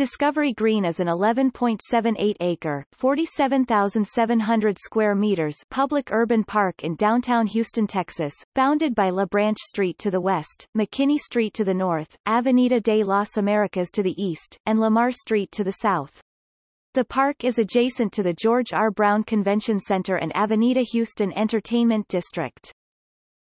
Discovery Green is an 11.78-acre (47,700 square meters) public urban park in downtown Houston, Texas, bounded by La Branch Street to the west, McKinney Street to the north, Avenida de las Americas to the east, and Lamar Street to the south. The park is adjacent to the George R. Brown Convention Center and Avenida Houston Entertainment District.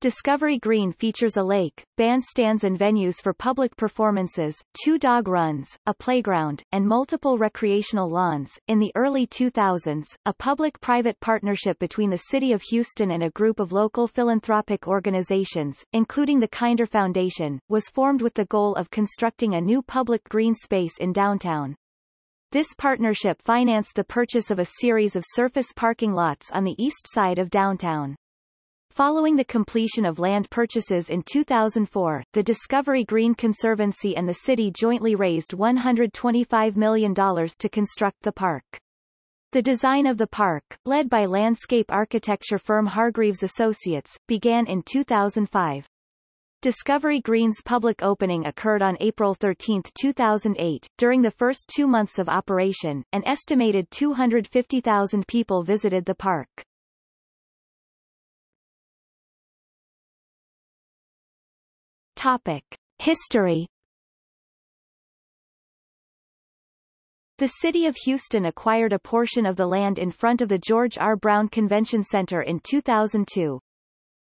Discovery Green features a lake, bandstands and venues for public performances, two dog runs, a playground, and multiple recreational lawns. In the early 2000s, a public-private partnership between the City of Houston and a group of local philanthropic organizations, including the Kinder Foundation, was formed with the goal of constructing a new public green space in downtown. This partnership financed the purchase of a series of surface parking lots on the east side of downtown. Following the completion of land purchases in 2004, the Discovery Green Conservancy and the city jointly raised $125 million to construct the park. The design of the park, led by landscape architecture firm Hargreaves Associates, began in 2005. Discovery Green's public opening occurred on April 13, 2008. During the first two months of operation, an estimated 250,000 people visited the park. Topic. History The city of Houston acquired a portion of the land in front of the George R. Brown Convention Center in 2002.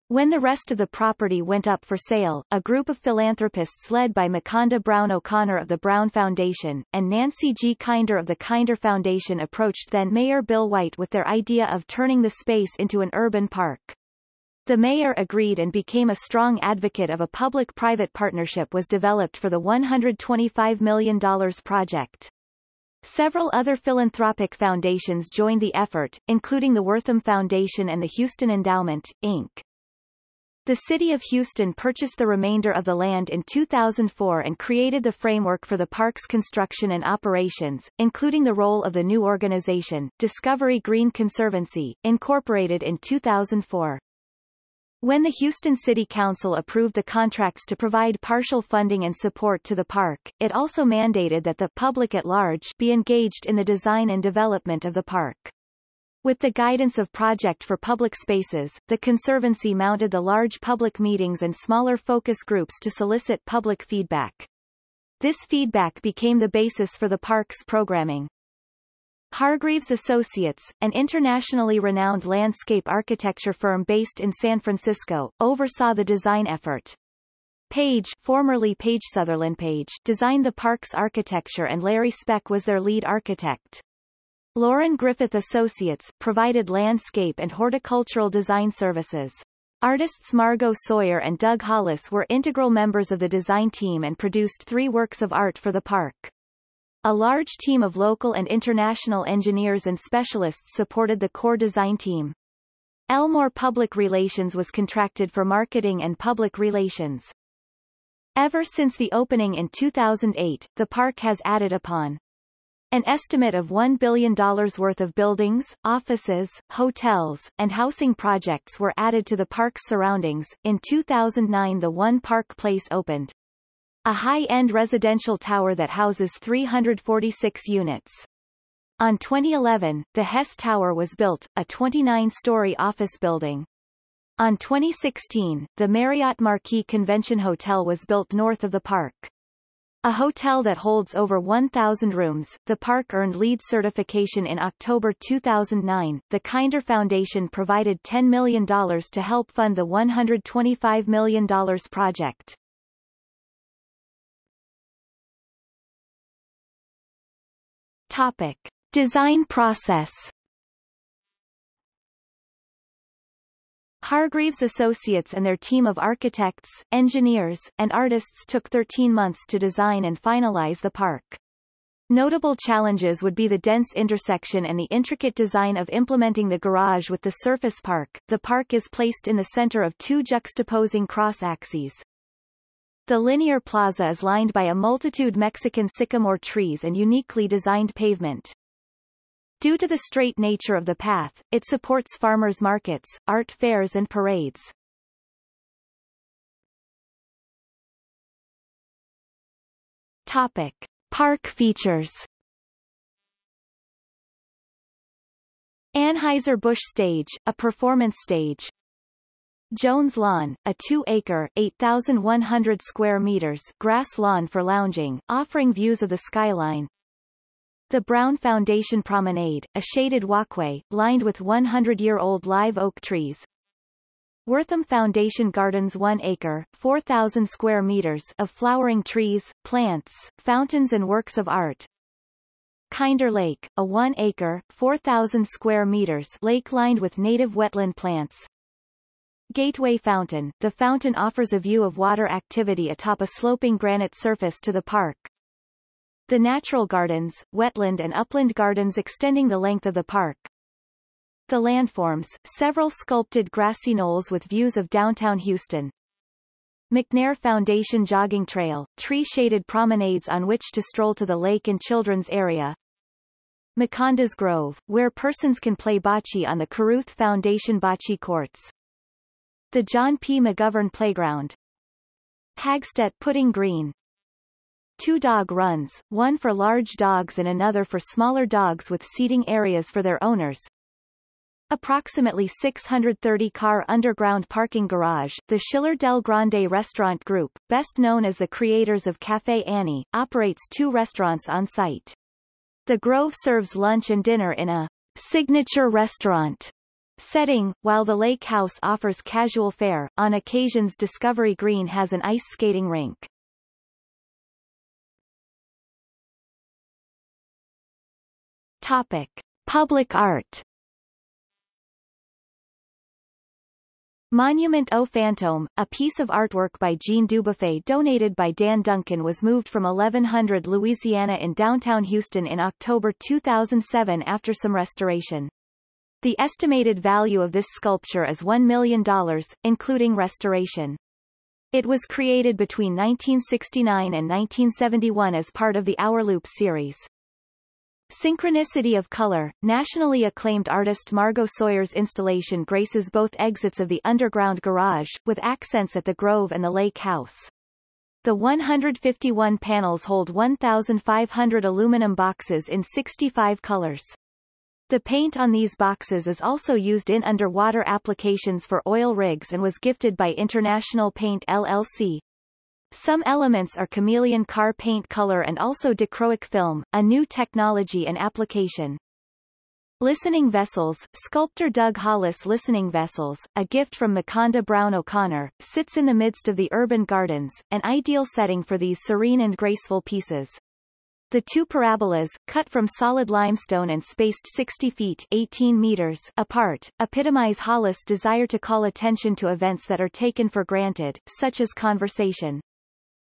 When the rest of the property went up for sale, a group of philanthropists led by Maconda Brown O'Connor of the Brown Foundation, and Nancy G. Kinder of the Kinder Foundation approached then-Mayor Bill White with their idea of turning the space into an urban park. The mayor agreed and became a strong advocate of a public-private partnership was developed for the $125 million project. Several other philanthropic foundations joined the effort, including the Wortham Foundation and the Houston Endowment, Inc. The city of Houston purchased the remainder of the land in 2004 and created the framework for the park's construction and operations, including the role of the new organization, Discovery Green Conservancy, incorporated in 2004. When the Houston City Council approved the contracts to provide partial funding and support to the park, it also mandated that the public at large be engaged in the design and development of the park. With the guidance of Project for Public Spaces, the Conservancy mounted the large public meetings and smaller focus groups to solicit public feedback. This feedback became the basis for the park's programming. Hargreaves Associates, an internationally renowned landscape architecture firm based in San Francisco, oversaw the design effort. Page, formerly Page Sutherland Page, designed the park's architecture and Larry Speck was their lead architect. Lauren Griffith Associates provided landscape and horticultural design services. Artists Margo Sawyer and Doug Hollis were integral members of the design team and produced three works of art for the park. A large team of local and international engineers and specialists supported the core design team. Elmore Public Relations was contracted for marketing and public relations. Ever since the opening in 2008, the park has added upon an estimate of $1 billion worth of buildings, offices, hotels, and housing projects were added to the park's surroundings. In 2009 the One Park Place opened a high-end residential tower that houses 346 units. On 2011, the Hess Tower was built, a 29-story office building. On 2016, the Marriott Marquis Convention Hotel was built north of the park. A hotel that holds over 1,000 rooms, the park earned LEED certification in October 2009. The Kinder Foundation provided $10 million to help fund the $125 million project. Topic. Design process Hargreaves Associates and their team of architects, engineers, and artists took 13 months to design and finalize the park. Notable challenges would be the dense intersection and the intricate design of implementing the garage with the surface park. The park is placed in the center of two juxtaposing cross-axes. The linear plaza is lined by a multitude Mexican sycamore trees and uniquely designed pavement. Due to the straight nature of the path, it supports farmers markets, art fairs and parades. Topic. Park features Anheuser-Busch Stage, a performance stage Jones Lawn, a 2-acre (8,100 square meters) grass lawn for lounging, offering views of the skyline. The Brown Foundation Promenade, a shaded walkway, lined with 100-year-old live oak trees. Wortham Foundation Gardens 1 acre, 4,000 square meters of flowering trees, plants, fountains and works of art. Kinder Lake, a 1 acre, 4,000 square meters lake lined with native wetland plants, Gateway Fountain. The fountain offers a view of water activity atop a sloping granite surface to the park. The natural gardens, wetland and upland gardens extending the length of the park. The landforms, several sculpted grassy knolls with views of downtown Houston. McNair Foundation Jogging Trail, tree-shaded promenades on which to stroll to the lake and children's area. Maconda's Grove, where persons can play bocce on the Caruth Foundation bocce courts. The John P. McGovern Playground. Hagstedt Putting Green. Two dog runs, one for large dogs and another for smaller dogs with seating areas for their owners. Approximately 630-car underground parking garage, the Schiller Del Grande Restaurant Group, best known as the creators of Café Annie, operates two restaurants on site. The Grove serves lunch and dinner in a signature restaurant setting, while the lake house offers casual fare, on occasions Discovery Green has an ice skating rink. Topic. Public art Monument au Fantôme, a piece of artwork by Jean Dubuffet donated by Dan Duncan was moved from 1100 Louisiana in downtown Houston in October 2007 after some restoration. The estimated value of this sculpture is $1 million, including restoration. It was created between 1969 and 1971 as part of the Hourloupe series. Synchronicity of Color, nationally acclaimed artist Margo Sawyer's installation graces both exits of the underground garage, with accents at the Grove and the Lake House. The 151 panels hold 1,500 aluminum boxes in 65 colors. The paint on these boxes is also used in underwater applications for oil rigs and was gifted by International Paint LLC. Some elements are chameleon car paint color and also dichroic film, a new technology and application. Listening Vessels, sculptor Doug Hollis Listening Vessels, a gift from Maconda Brown O'Connor, sits in the midst of the urban gardens, an ideal setting for these serene and graceful pieces. The two parabolas, cut from solid limestone and spaced 60 feet 18 meters apart, epitomize Hollis' desire to call attention to events that are taken for granted, such as conversation.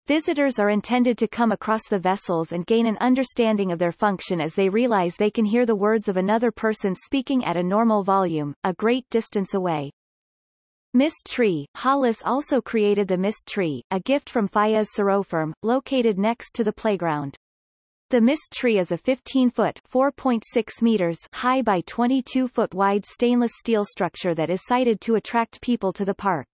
Visitors are intended to come across the vessels and gain an understanding of their function as they realize they can hear the words of another person speaking at a normal volume, a great distance away. Mist Tree, Hollis also created the Mist Tree, a gift from Fayez Sarofim, located next to the playground. The mist tree is a 15-foot (4.6 meters) high by 22-foot wide stainless steel structure that is sited to attract people to the park.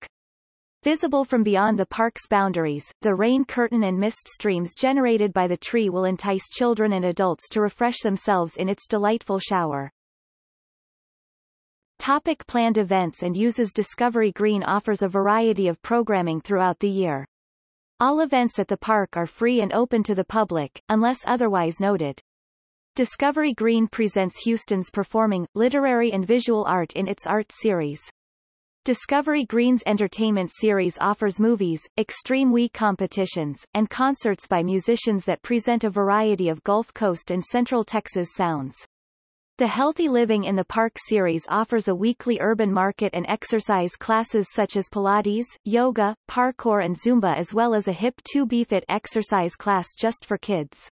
Visible from beyond the park's boundaries, the rain curtain and mist streams generated by the tree will entice children and adults to refresh themselves in its delightful shower. Topic planned events and uses Discovery Green offers a variety of programming throughout the year. All events at the park are free and open to the public, unless otherwise noted. Discovery Green presents Houston's performing, literary and visual art in its art series. Discovery Green's entertainment series offers movies, extreme Wii competitions, and concerts by musicians that present a variety of Gulf Coast and Central Texas sounds. The Healthy Living in the Park series offers a weekly urban market and exercise classes such as Pilates, yoga, parkour and Zumba as well as a hip 2B-Fit exercise class just for kids.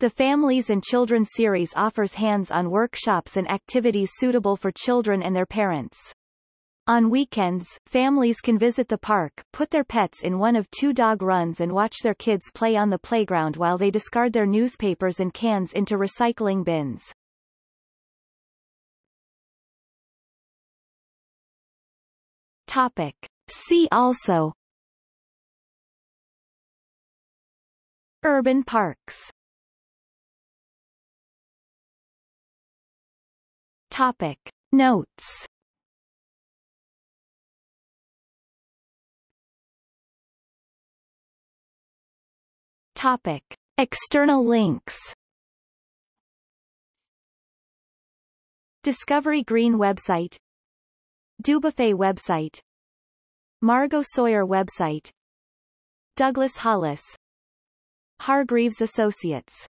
The Families and Children series offers hands-on workshops and activities suitable for children and their parents. On weekends, families can visit the park, put their pets in one of two dog runs and watch their kids play on the playground while they discard their newspapers and cans into recycling bins. Topic. See also Urban parks Topic. Notes Topic. External links Discovery Green website Dubuffet website. Margo Sawyer website. Douglas Hollis. Hargreaves Associates